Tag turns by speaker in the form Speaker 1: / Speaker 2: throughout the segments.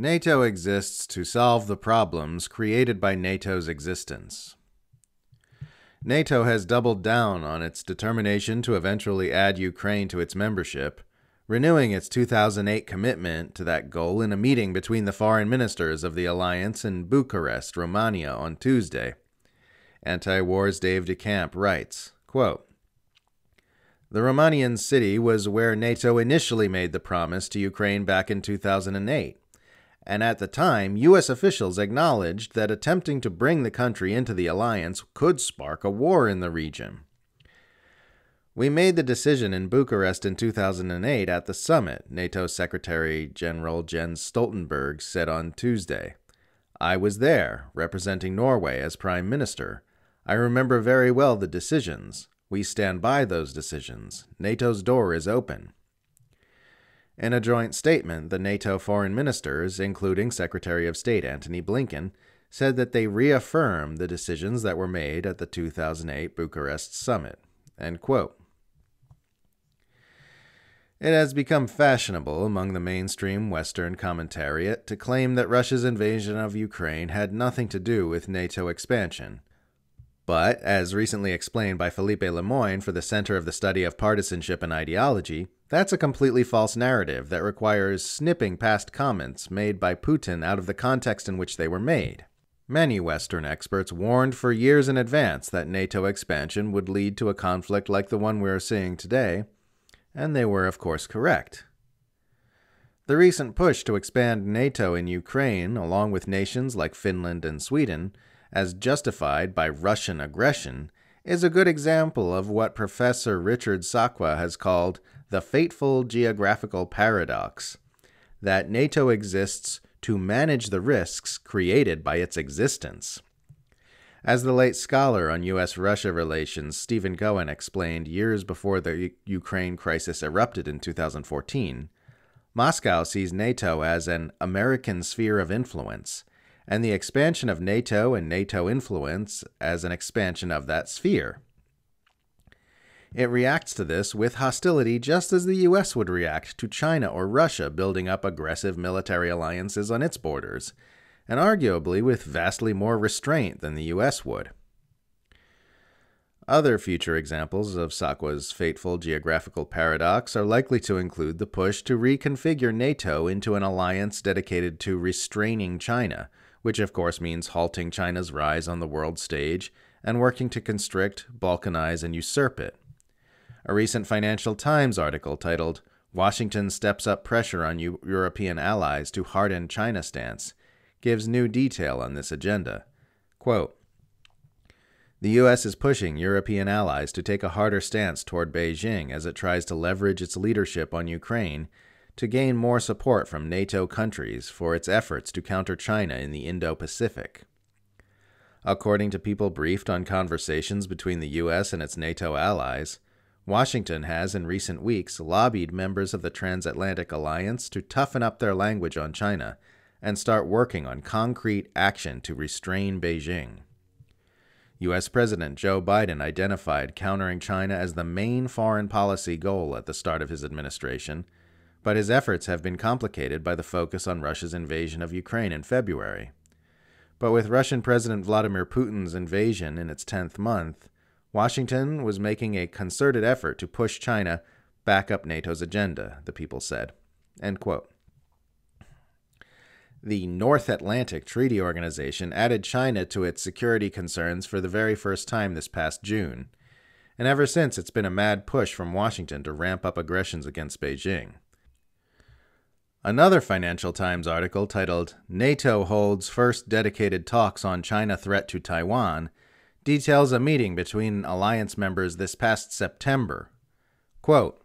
Speaker 1: NATO exists to solve the problems created by NATO's existence. NATO has doubled down on its determination to eventually add Ukraine to its membership, renewing its 2008 commitment to that goal in a meeting between the foreign ministers of the alliance in Bucharest, Romania, on Tuesday. Anti War's Dave DeCamp writes quote, The Romanian city was where NATO initially made the promise to Ukraine back in 2008 and at the time, U.S. officials acknowledged that attempting to bring the country into the alliance could spark a war in the region. We made the decision in Bucharest in 2008 at the summit, NATO Secretary General Jens Stoltenberg said on Tuesday. I was there, representing Norway as Prime Minister. I remember very well the decisions. We stand by those decisions. NATO's door is open. In a joint statement, the NATO foreign ministers, including Secretary of State Antony Blinken, said that they reaffirm the decisions that were made at the 2008 Bucharest summit. It has become fashionable among the mainstream Western commentariat to claim that Russia's invasion of Ukraine had nothing to do with NATO expansion. But, as recently explained by Philippe Lemoine for the Center of the Study of Partisanship and Ideology, that's a completely false narrative that requires snipping past comments made by Putin out of the context in which they were made. Many Western experts warned for years in advance that NATO expansion would lead to a conflict like the one we are seeing today, and they were, of course, correct. The recent push to expand NATO in Ukraine, along with nations like Finland and Sweden, as justified by Russian aggression, is a good example of what Professor Richard Sakwa has called the fateful geographical paradox that NATO exists to manage the risks created by its existence. As the late scholar on U.S. Russia relations Stephen Cohen explained years before the U- Ukraine crisis erupted in 2014, Moscow sees NATO as an American sphere of influence, and the expansion of NATO and NATO influence as an expansion of that sphere. It reacts to this with hostility just as the US would react to China or Russia building up aggressive military alliances on its borders, and arguably with vastly more restraint than the US would. Other future examples of Sakwa's fateful geographical paradox are likely to include the push to reconfigure NATO into an alliance dedicated to restraining China, which of course means halting China's rise on the world stage and working to constrict, balkanize, and usurp it. A recent Financial Times article titled, Washington Steps Up Pressure on U- European Allies to Harden China Stance, gives new detail on this agenda. Quote, the U.S. is pushing European allies to take a harder stance toward Beijing as it tries to leverage its leadership on Ukraine to gain more support from NATO countries for its efforts to counter China in the Indo Pacific. According to people briefed on conversations between the U.S. and its NATO allies, Washington has in recent weeks lobbied members of the Transatlantic Alliance to toughen up their language on China and start working on concrete action to restrain Beijing. U.S. President Joe Biden identified countering China as the main foreign policy goal at the start of his administration, but his efforts have been complicated by the focus on Russia's invasion of Ukraine in February. But with Russian President Vladimir Putin's invasion in its 10th month, Washington was making a concerted effort to push China back up NATO's agenda, the people said. The North Atlantic Treaty Organization added China to its security concerns for the very first time this past June, and ever since it's been a mad push from Washington to ramp up aggressions against Beijing. Another Financial Times article titled NATO Holds First Dedicated Talks on China Threat to Taiwan details a meeting between alliance members this past September. Quote,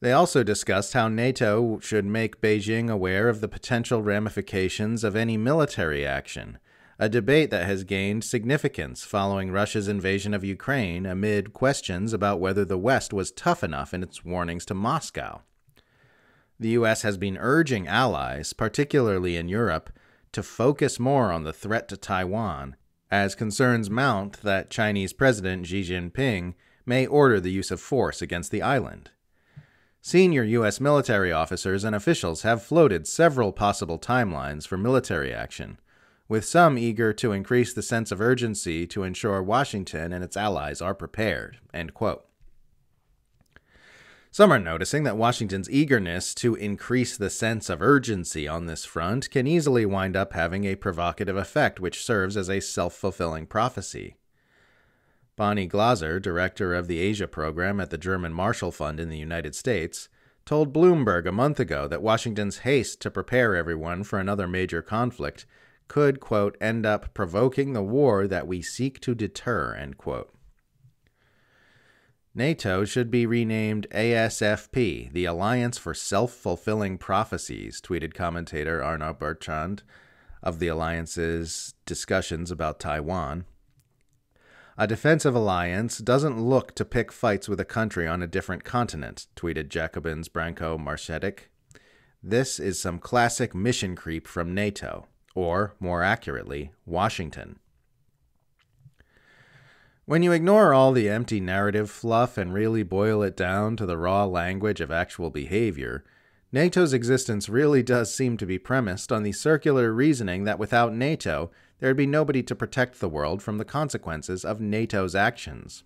Speaker 1: they also discussed how NATO should make Beijing aware of the potential ramifications of any military action, a debate that has gained significance following Russia's invasion of Ukraine amid questions about whether the West was tough enough in its warnings to Moscow. The U.S. has been urging allies, particularly in Europe, to focus more on the threat to Taiwan as concerns mount that Chinese President Xi Jinping may order the use of force against the island. Senior U.S. military officers and officials have floated several possible timelines for military action, with some eager to increase the sense of urgency to ensure Washington and its allies are prepared. Some are noticing that Washington's eagerness to increase the sense of urgency on this front can easily wind up having a provocative effect which serves as a self fulfilling prophecy. Bonnie Glaser, director of the Asia program at the German Marshall Fund in the United States, told Bloomberg a month ago that Washington's haste to prepare everyone for another major conflict could, quote, end up provoking the war that we seek to deter, end quote. NATO should be renamed ASFP, the Alliance for Self Fulfilling Prophecies, tweeted commentator Arnaud Bertrand of the alliance's discussions about Taiwan. A defensive alliance doesn't look to pick fights with a country on a different continent, tweeted Jacobin's Branko Marcetic. This is some classic mission creep from NATO, or, more accurately, Washington. When you ignore all the empty narrative fluff and really boil it down to the raw language of actual behavior, NATO's existence really does seem to be premised on the circular reasoning that without NATO, there'd be nobody to protect the world from the consequences of NATO's actions.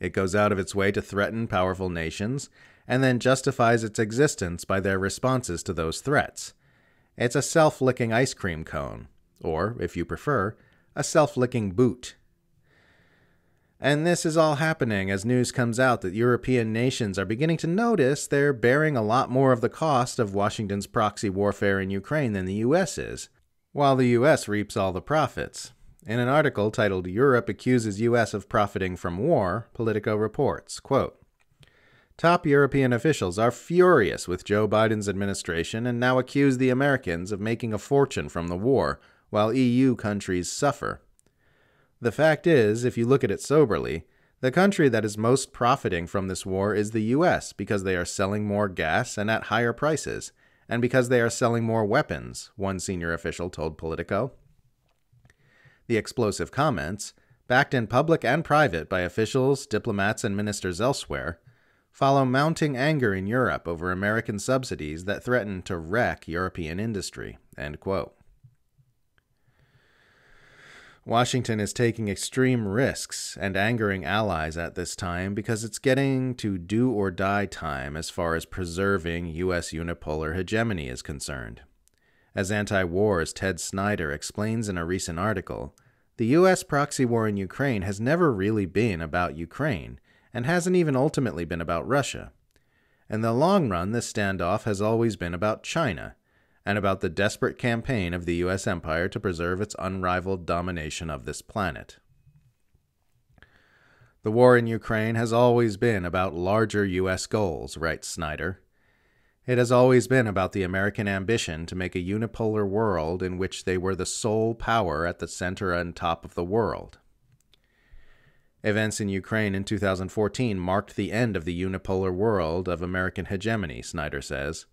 Speaker 1: It goes out of its way to threaten powerful nations and then justifies its existence by their responses to those threats. It's a self licking ice cream cone, or, if you prefer, a self licking boot. And this is all happening as news comes out that European nations are beginning to notice they're bearing a lot more of the cost of Washington's proxy warfare in Ukraine than the US is, while the US reaps all the profits. In an article titled Europe Accuses US of Profiting from War, Politico reports, quote, Top European officials are furious with Joe Biden's administration and now accuse the Americans of making a fortune from the war, while EU countries suffer. The fact is, if you look at it soberly, the country that is most profiting from this war is the US because they are selling more gas and at higher prices, and because they are selling more weapons, one senior official told Politico. The explosive comments, backed in public and private by officials, diplomats, and ministers elsewhere, follow mounting anger in Europe over American subsidies that threaten to wreck European industry. End quote. Washington is taking extreme risks and angering allies at this time because it's getting to do or die time as far as preserving U.S. unipolar hegemony is concerned. As anti war's Ted Snyder explains in a recent article, the U.S. proxy war in Ukraine has never really been about Ukraine and hasn't even ultimately been about Russia. In the long run, this standoff has always been about China and about the desperate campaign of the U.S. empire to preserve its unrivaled domination of this planet. The war in Ukraine has always been about larger U.S. goals, writes Snyder. It has always been about the American ambition to make a unipolar world in which they were the sole power at the center and top of the world. Events in Ukraine in 2014 marked the end of the unipolar world of American hegemony, Snyder says.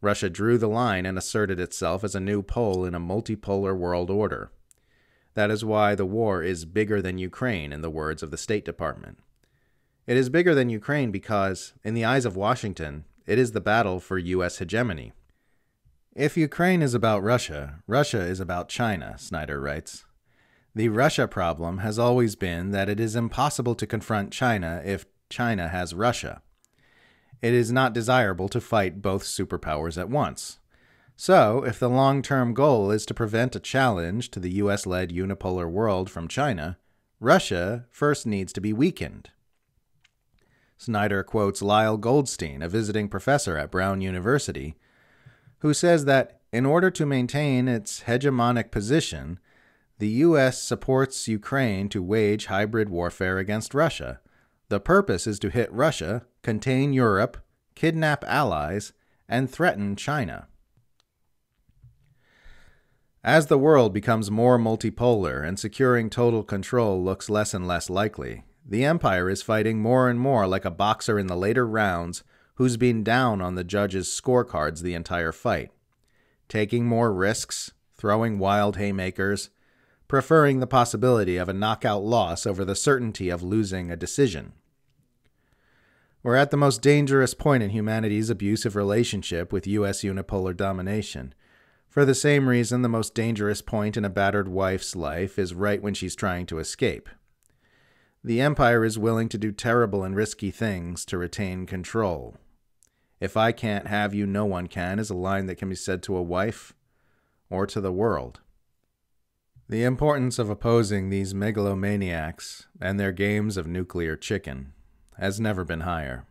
Speaker 1: Russia drew the line and asserted itself as a new pole in a multipolar world order. That is why the war is bigger than Ukraine, in the words of the State Department. It is bigger than Ukraine because, in the eyes of Washington, it is the battle for U.S. hegemony. If Ukraine is about Russia, Russia is about China, Snyder writes. The Russia problem has always been that it is impossible to confront China if China has Russia it is not desirable to fight both superpowers at once. So, if the long term goal is to prevent a challenge to the US led unipolar world from China, Russia first needs to be weakened. Snyder quotes Lyle Goldstein, a visiting professor at Brown University, who says that in order to maintain its hegemonic position, the U.S. supports Ukraine to wage hybrid warfare against Russia. The purpose is to hit Russia contain Europe, kidnap allies, and threaten China. As the world becomes more multipolar and securing total control looks less and less likely, the Empire is fighting more and more like a boxer in the later rounds who's been down on the judge's scorecards the entire fight, taking more risks, throwing wild haymakers, preferring the possibility of a knockout loss over the certainty of losing a decision. We're at the most dangerous point in humanity's abusive relationship with U.S. unipolar domination. For the same reason, the most dangerous point in a battered wife's life is right when she's trying to escape. The Empire is willing to do terrible and risky things to retain control. If I can't have you, no one can is a line that can be said to a wife or to the world. The importance of opposing these megalomaniacs and their games of nuclear chicken has never been higher.